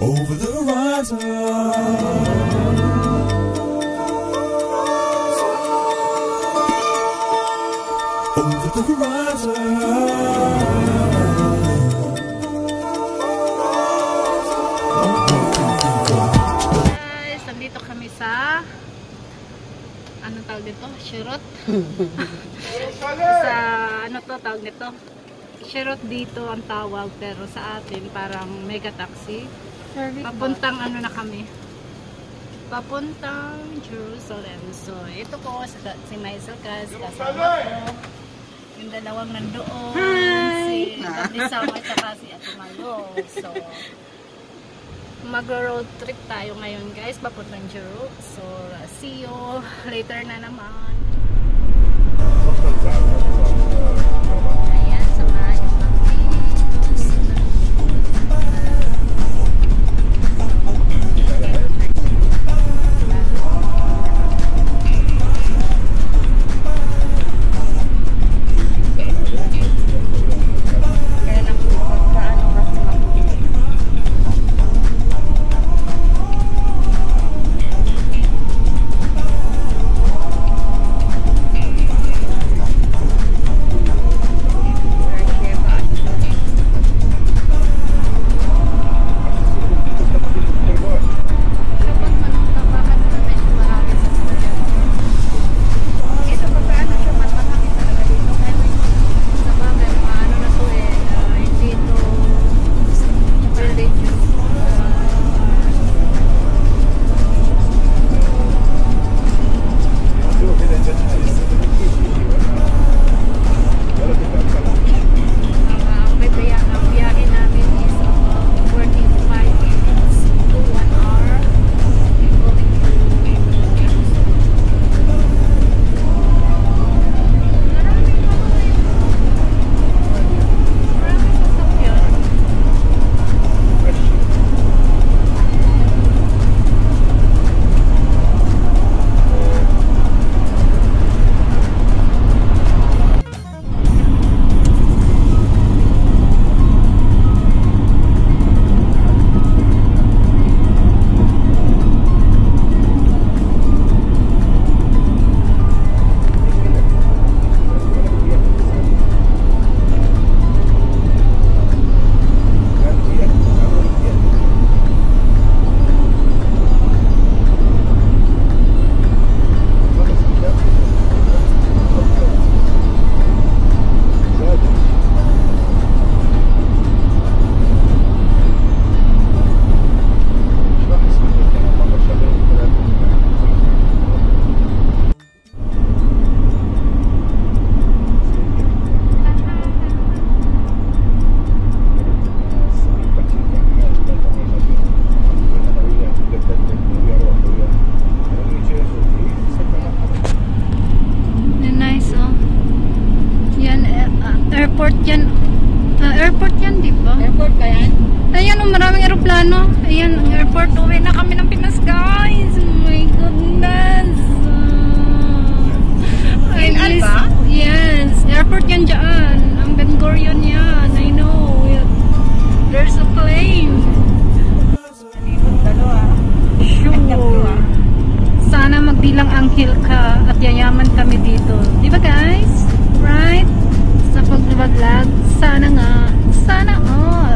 over the horizon. Over the horizon. Sa anong tawag dito? Shirot? sa ano to tawag nito? Shirot dito ang tawag pero sa atin parang mega taxi. Papuntang ano na kami? Papuntang Jerusalem. So, ito po si Maisel Kaz, kasama ko. Yung dalawang nandoon. Si Kabisama at saka si Ate Malo. So, mag-road trip tayo ngayon guys papuntang Jero so see you later na naman Ah, airport yan, di ba? Airport ba yan? Ayan, oh, maraming aeroplano. Ayan, ang airport. Uwi na kami ng Pinas, guys. Oh my goodness. Ah. I miss-? Yes. Airport yan dyan. Ang Ben Gurion yan. I know. There's a plane. Sure. Sana magdilang anghel ka at yayaman kami dito. Di ba guys? Right? Sa pag-vlog. Sana nga. Sana all.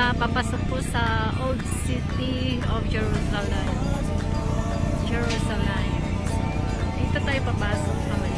na papasok po sa Old City of Jerusalem. Jerusalem. Dito tayo papasok kami.